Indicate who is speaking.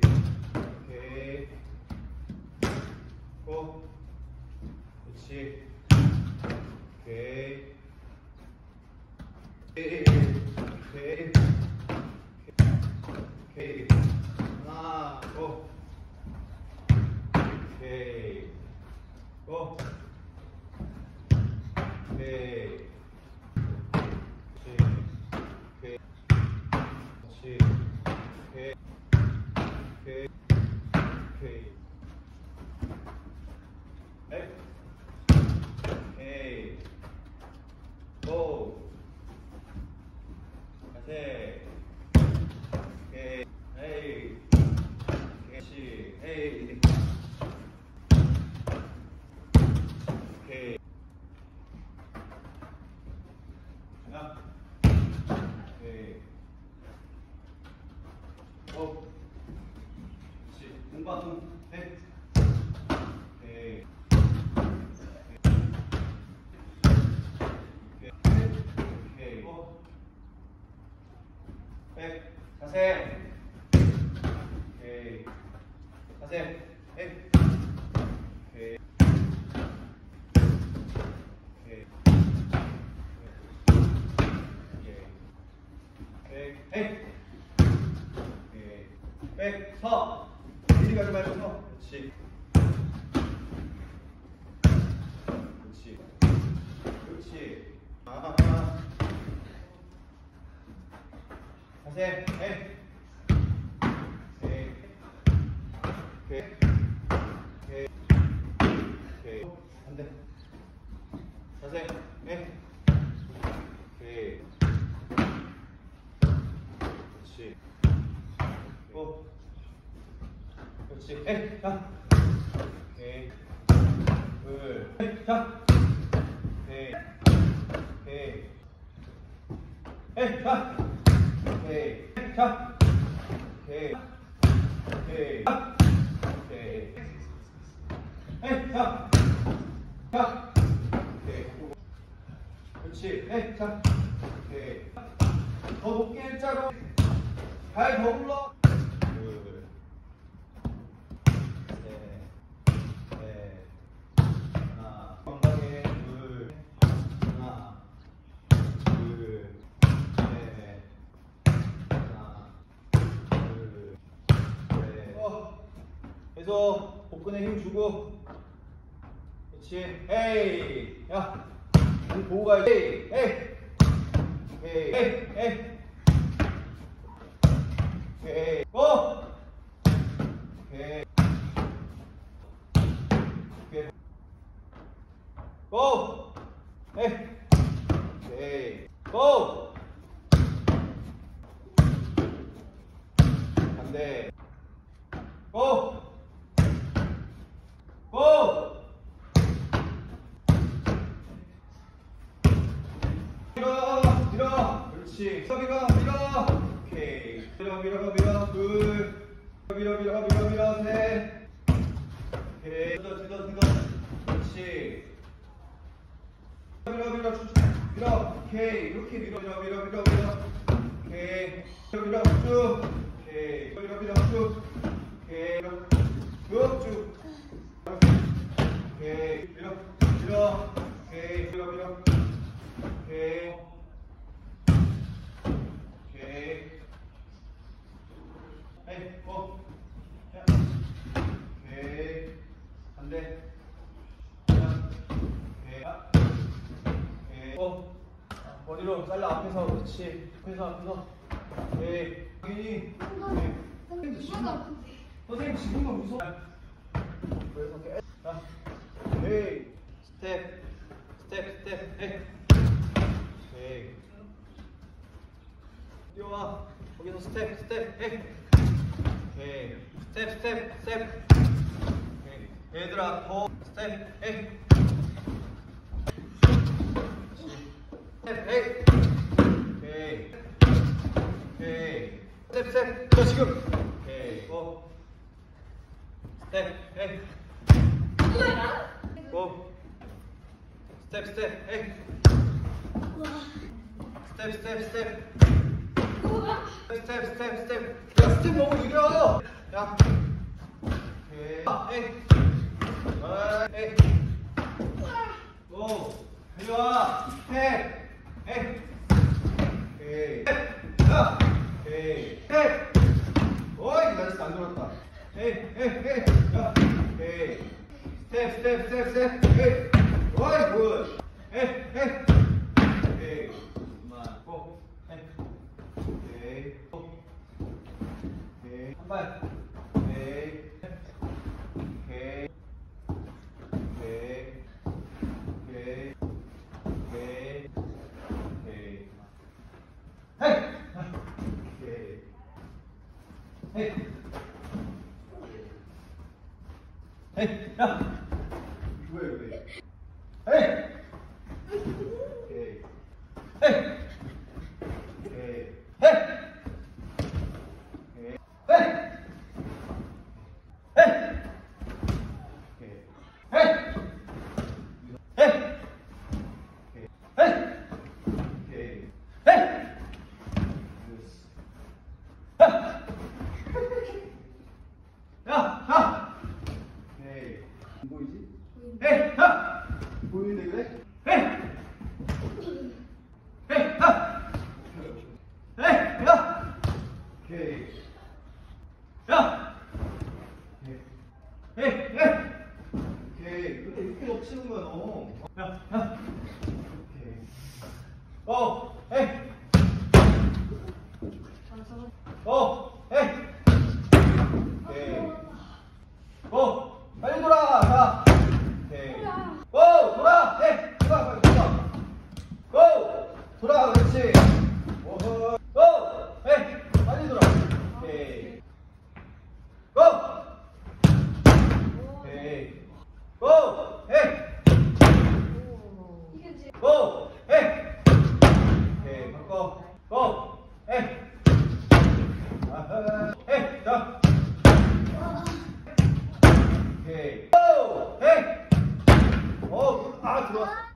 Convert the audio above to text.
Speaker 1: 그렇지. 오케이. 고. 그렇지. 오케이. 오케이. 오케이. 오케이. 하나, 고. 오케이. 고. 오케이. 그렇지. 오케이. 그렇지. 오케이. 오케이. 오케이. 에이. 오케이. 고. 자세. 오케이. 에이. 그렇지. 에이. 오케이. 하나. 오케이. 오. 그렇지. 공방 공. 해. 오케이. 오케이. 오케이. 오. 백. 자세. 오케이. 자세. 백. 오케이. 오케이. 오케이. 백. 오케이. 백. 서. 이리 가지 말고 서. 그렇지. 그렇지. 그렇지. 아. 자 세. 백. 오케이. 오케이. 오케이. 오케이. 안 돼. 자세. 백. 오케이. 그렇지. 오. 그렇지. 에, 자. 오케이. 둘. 에, 자. 오케이. 오케이. 에, 자. 오케이. 자. 오케이. 오케이. 자. 오케이. 에, 자. 자. 오케이. 그렇지. 에, 자. 오케이. 더 높게 일자로. 발더 올라. 계속 복근에 힘 주고. 그렇지. 에이. 야. 공 보고 가야지. 에이. 에이. 에이. 에이. 오케이. 고! 오케이. 오케이. 고! 에이. 오케이. 고! 반대. 고! 고! 밀어, 밀어. 그렇지. 밀어, 밀어. 오케이. 밀어, 밀어, 밀어. 둘. 밀어, 밀어, 밀어, 밀어. 셋. 오케이. 뜯어, 뜯어, 뜯어. 그렇지. 밀어, 밀어, 쭉. 밀어. 오케이. 이렇게 밀어, 밀어, 밀어, 밀어, 밀어. 오케이. 밀어, 밀어, 쭉. 오케이. 밀어, 밀어, 쭉. 오케이. 밀어. 쭉, 쭉. 오케이. 밀어, 밀어. 오케이. 밀어, 밀어. 오케이. 오케이. 에이, 어. 야. 오케이. 안 돼. 야. 오케이. 아. 오케이. 어. 머리로 잘라 앞에서 그렇지. 앞에서 앞에서. 오케이. 당연히. 오케이. 선생님 지금 선생님 지금은 무서워. 그래서. 자. 오케이. 스텝. 스텝 스텝. 에이. 오케이. 뛰어와. 거기서 스텝, 스텝, 에이. 오케이. 스텝, 스텝, 스텝. 오케이. 얘들아, 더 스텝, 에이. 스텝, 에 스텝 스텝 저 지금 오케이 고 스텝 에이 고 스텝 스텝 에이 스텝 스텝 스텝 스텝 스텝 스텝 야 스텝 너무 느려 야 오케이 에이 에이 고 이리와 스텝 Hey, hey, hey. Hey. Step, step, step, step. Hey. Right push. 停 에이, 에이. 오케이. 근데 이렇게 덮치는 거야, 너. 야, 야. 너.